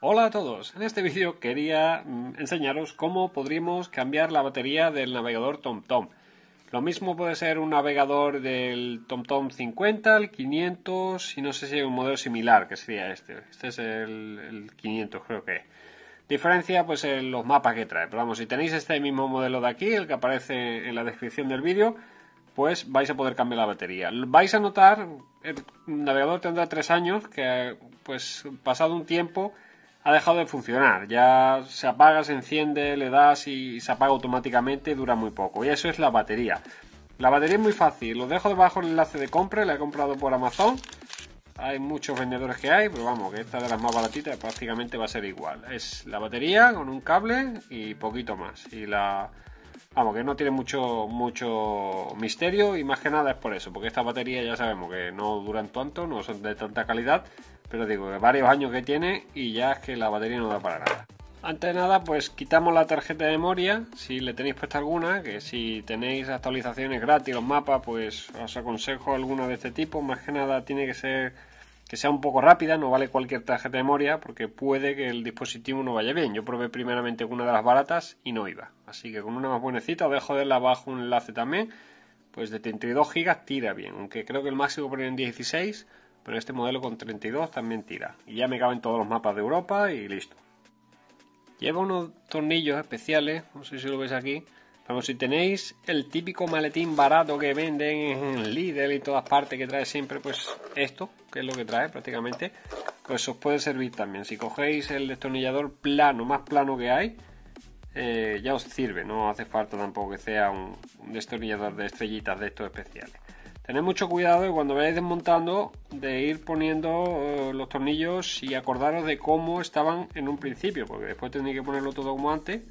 Hola a todos, en este vídeo quería mm, enseñaros cómo podríamos cambiar la batería del navegador TomTom. Lo mismo puede ser un navegador del TomTom 50, el 500 y no sé si hay un modelo similar que sería este. Este es el, 500 creo que. Diferencia pues en los mapas que trae. Pero vamos, si tenéis este mismo modelo de aquí, el que aparece en la descripción del vídeo, pues vais a poder cambiar la batería. Vais a notar, el navegador tendrá tres años, que pues pasado un tiempo ha dejado de funcionar. Ya se apaga, se enciende, le das y se apaga automáticamente, dura muy poco. Y eso es la batería. La batería es muy fácil. Lo dejo debajo el enlace de compra, la he comprado por Amazon. Hay muchos vendedores que hay, pero vamos, que esta de las más baratitas prácticamente va a ser igual. Es la batería con un cable y poquito más. Y la... Vamos, que no tiene mucho, mucho misterio y más que nada es por eso, porque estas baterías ya sabemos que no duran tanto, no son de tanta calidad pero digo, varios años que tiene y ya es que la batería no da para nada. Antes de nada, pues quitamos la tarjeta de memoria, si le tenéis puesta alguna, que si tenéis actualizaciones gratis, los mapas, pues os aconsejo alguna de este tipo. Más que nada tiene que ser que sea un poco rápida, no vale cualquier tarjeta de memoria, porque puede que el dispositivo no vaya bien. Yo probé primeramente una de las baratas y no iba. Así que con una más buenecita, os dejo de abajo un enlace también, pues de 32 GB tira bien, aunque creo que el máximo pone en 16 pero este modelo con 32 también tira. Y ya me caben todos los mapas de Europa y listo. Lleva unos tornillos especiales, no sé si lo veis aquí. Vamos, si tenéis el típico maletín barato que venden en Lidl y todas partes que trae siempre, pues esto, que es lo que trae prácticamente, pues os puede servir también. Si cogéis el destornillador plano, más plano que hay, eh, ya os sirve, no hace falta tampoco que sea un destornillador de estrellitas de estos especiales. Tened mucho cuidado cuando vayáis desmontando de ir poniendo eh, los tornillos y acordaros de cómo estaban en un principio, porque después tendréis que ponerlo todo como antes.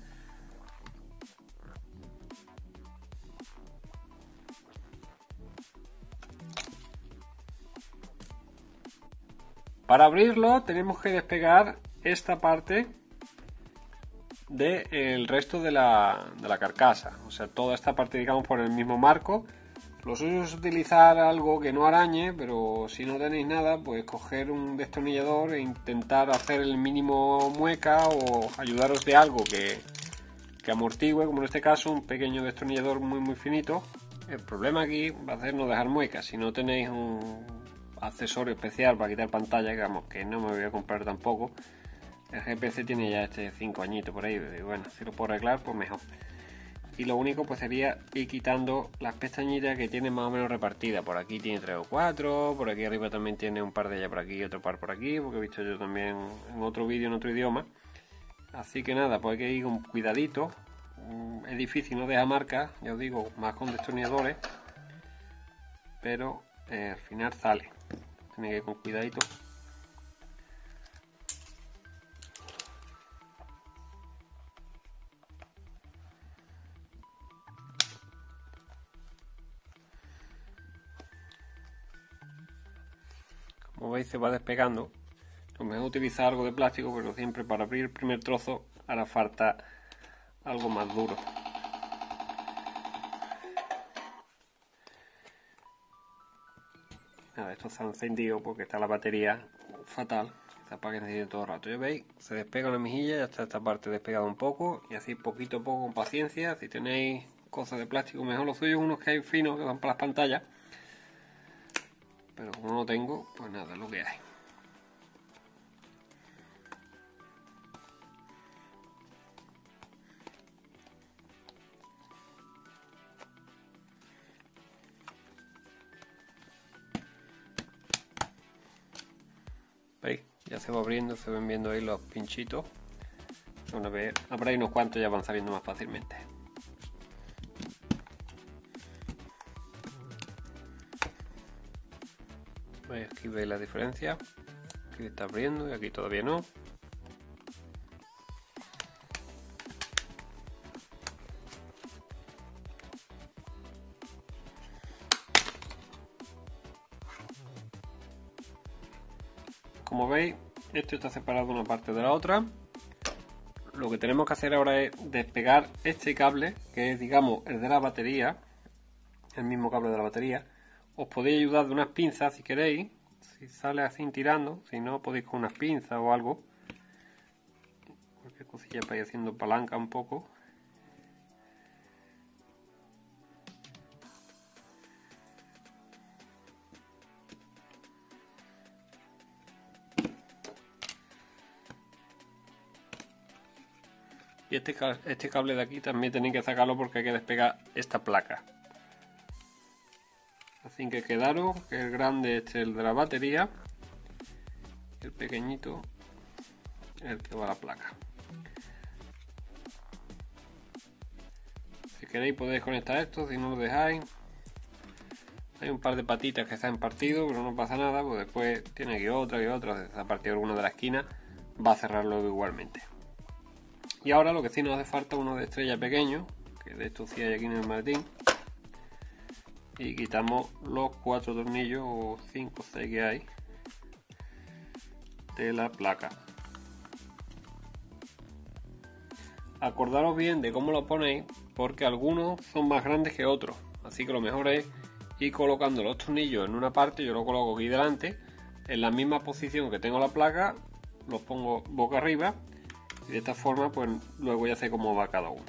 Para abrirlo tenemos que despegar esta parte del resto de la, de la carcasa, o sea, toda esta parte digamos por el mismo marco lo suyo es utilizar algo que no arañe, pero si no tenéis nada, pues coger un destornillador e intentar hacer el mínimo mueca o ayudaros de algo que, que amortigue, como en este caso un pequeño destornillador muy muy finito. El problema aquí va a ser no dejar muecas. Si no tenéis un accesorio especial para quitar pantalla, digamos que no me voy a comprar tampoco. El GPC tiene ya este 5 añitos por ahí, y bueno, si lo puedo arreglar, pues mejor y lo único pues sería ir quitando las pestañitas que tiene más o menos repartidas. Por aquí tiene tres o cuatro, por aquí arriba también tiene un par de ellas por aquí y otro par por aquí, porque he visto yo también en otro vídeo en otro idioma. Así que nada, pues hay que ir con cuidadito. Mm, es difícil, no deja marcas, ya os digo, más con destornilladores, pero eh, al final sale. Tiene que ir con cuidadito. Veis se va despegando. Lo mejor utilizar algo de plástico pero siempre para abrir el primer trozo hará falta algo más duro. Nada, esto se ha encendido porque está la batería fatal se apaga todo el rato. Ya veis se despega la mejilla ya está esta parte despegada un poco y así poquito a poco con paciencia si tenéis cosas de plástico mejor los suyos unos que hay finos que van para las pantallas pero como no tengo, pues nada, lo que hay. ¿Veis? Ya se va abriendo, se ven viendo ahí los pinchitos. Una vez, habrá unos cuantos ya van saliendo más fácilmente. Veis la diferencia. Aquí está abriendo y aquí todavía no. Como veis, esto está separado una parte de la otra. Lo que tenemos que hacer ahora es despegar este cable, que es digamos el de la batería, el mismo cable de la batería, os podéis ayudar de unas pinzas si queréis. Si sale así tirando, si no podéis con unas pinzas o algo. cosilla para ir haciendo palanca un poco. Y este, este cable de aquí también tenéis que sacarlo porque hay que despegar esta placa. Así que quedaros que el grande es el de la batería. El pequeñito el que va a la placa. Si queréis podéis conectar esto, si no lo dejáis. Hay un par de patitas que están partido, pero no pasa nada, pues después tiene que otra y otra, si ha partido alguna de la esquina, va a cerrarlo igualmente. Y ahora lo que sí nos hace falta uno de estrella pequeño, que de estos sí hay aquí en el maletín. Y quitamos los cuatro tornillos o cinco o seis que hay de la placa. Acordaros bien de cómo lo ponéis, porque algunos son más grandes que otros. Así que lo mejor es ir colocando los tornillos en una parte, yo lo coloco aquí delante, en la misma posición que tengo la placa, los pongo boca arriba y de esta forma pues luego ya sé cómo va cada uno.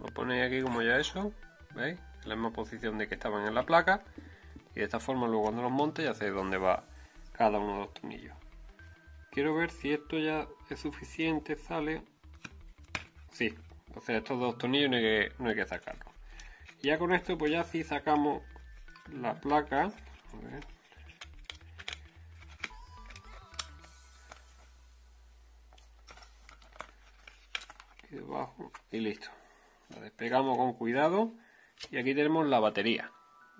Lo ponéis aquí como ya eso, ¿veis? En la misma posición de que estaban en la placa y de esta forma luego cuando los monte ya sé dónde va cada uno de los tornillos. Quiero ver si esto ya es suficiente, sale. Sí, entonces estos dos tornillos no hay que, no hay que sacarlos. Ya con esto pues ya si sacamos la placa. Debajo y listo la despegamos con cuidado y aquí tenemos la batería.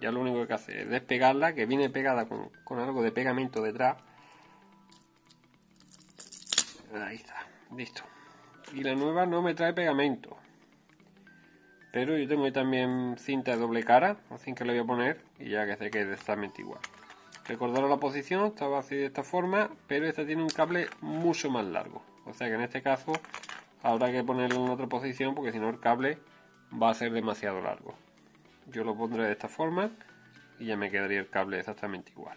Ya lo único que hace es despegarla que viene pegada con, algo de pegamento detrás. Ahí está listo. Y la nueva no me trae pegamento. Pero yo tengo también cinta de doble cara así que le voy a poner y ya que se quede exactamente igual. Recordaros la posición estaba así de esta forma pero esta tiene un cable mucho más largo. O sea que en este caso habrá que ponerlo en otra posición porque si no el cable va a ser demasiado largo. Yo lo pondré de esta forma y ya me quedaría el cable exactamente igual.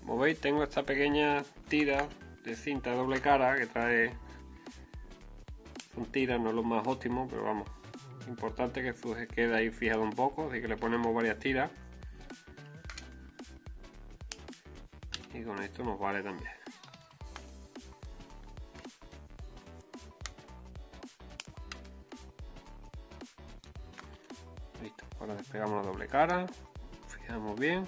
Como veis tengo esta pequeña tira de cinta doble cara que trae son tiras no es lo más óptimo pero vamos importante que se quede ahí fijado un poco así que le ponemos varias tiras. Y con esto nos vale también Ahora despegamos la doble cara, fijamos bien.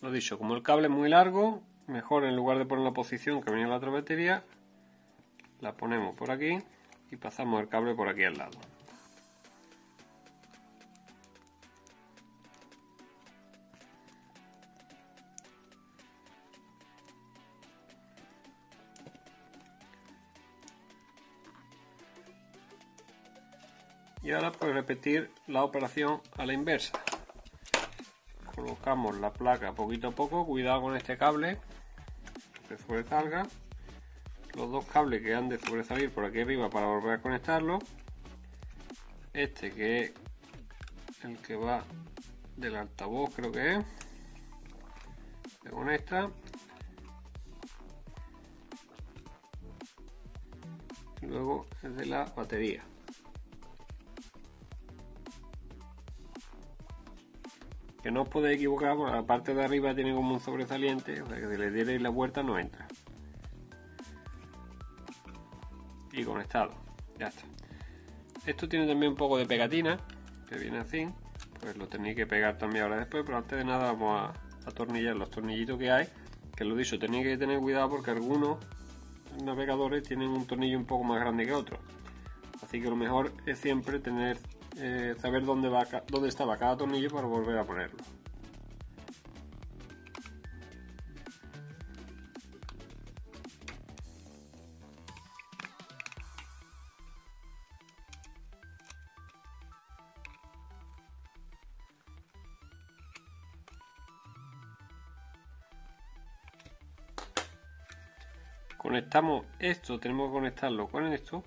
Lo dicho, como el cable es muy largo, mejor en lugar de poner la posición que venía la otra batería, la ponemos por aquí y pasamos el cable por aquí al lado. Y ahora pues repetir la operación a la inversa. Colocamos la placa poquito a poco cuidado con este cable que sobresalga los dos cables que han de sobresalir por aquí arriba para volver a conectarlo. Este que es el que va del altavoz creo que es. Se conecta. Luego el de la batería que no os podéis equivocar porque la parte de arriba tiene como un sobresaliente o sea que si le dierais la vuelta no entra. Y conectado ya está. Esto tiene también un poco de pegatina que viene así pues lo tenéis que pegar también ahora después pero antes de nada vamos a atornillar los tornillitos que hay que lo dicho tenéis que tener cuidado porque algunos navegadores tienen un tornillo un poco más grande que otros. Así que lo mejor es siempre tener eh, saber dónde, va, dónde estaba cada tornillo para volver a ponerlo. conectamos esto, tenemos que conectarlo con esto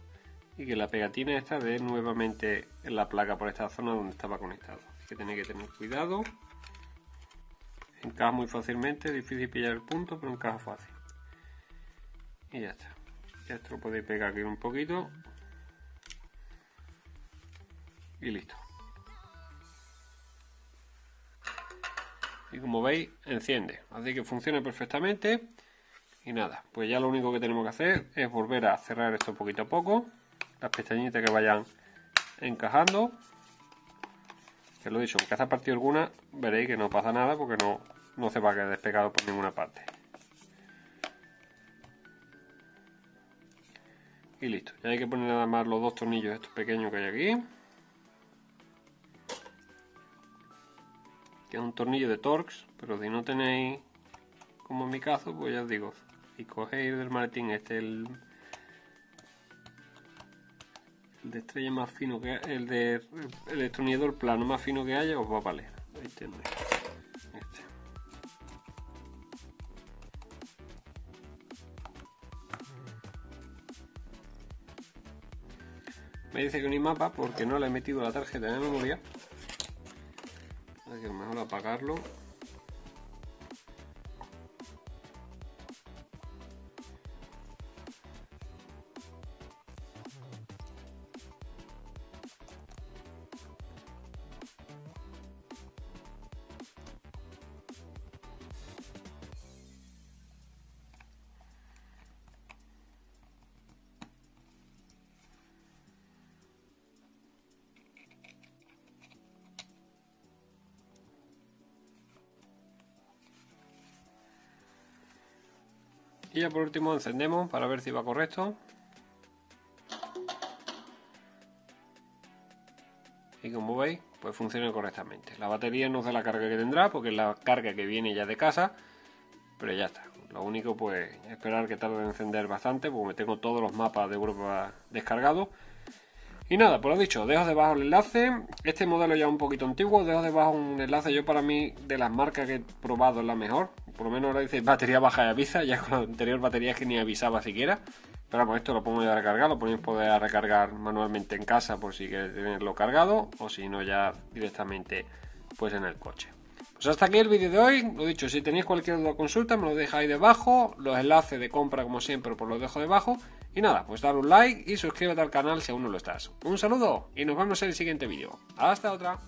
y que la pegatina esta dé nuevamente en la placa por esta zona donde estaba conectado. Así que tenéis que tener cuidado. Encaja muy fácilmente, difícil pillar el punto, pero encaja fácil. Y ya está. Ya esto lo podéis pegar aquí un poquito. Y listo. Y como veis, enciende. Así que funciona perfectamente. Y nada, pues ya lo único que tenemos que hacer es volver a cerrar esto poquito a poco. Las pestañitas que vayan encajando. Que lo he dicho, que hace partido alguna, veréis que no pasa nada porque no, no se va a quedar despegado por ninguna parte. Y listo, ya hay que poner nada más los dos tornillos estos pequeños que hay aquí. Que es un tornillo de Torx, pero si no tenéis, como en mi caso, pues ya os digo, y cogéis del maletín este el, el de estrella más fino que el de el destornillador plano más fino que haya os va a valer. Este no es me dice que no hay mapa porque no le he metido la tarjeta de memoria. Así que mejor apagarlo Y ya por último encendemos para ver si va correcto. Y como veis, pues funciona correctamente. La batería no de la carga que tendrá, porque es la carga que viene ya de casa. Pero ya está. Lo único pues esperar que tarde en encender bastante, porque me tengo todos los mapas de Europa descargados. Y nada, pues lo dicho, dejo debajo el enlace. Este modelo ya es un poquito antiguo, dejo debajo un enlace. Yo para mí, de las marcas que he probado, es la mejor. Por lo menos ahora dice batería baja y avisa, ya con la anterior batería que ni avisaba siquiera. Pero pues esto lo pongo ya recargar, lo podéis poder recargar manualmente en casa por si queréis tenerlo cargado o si no ya directamente pues en el coche. Pues hasta aquí el vídeo de hoy, lo dicho, si tenéis cualquier duda o consulta me lo dejáis debajo, los enlaces de compra como siempre pues los dejo debajo y nada, pues dar un like y suscríbete al canal si aún no lo estás. Un saludo y nos vemos en el siguiente vídeo. Hasta otra.